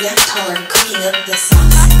Korea color cooking up the sauce.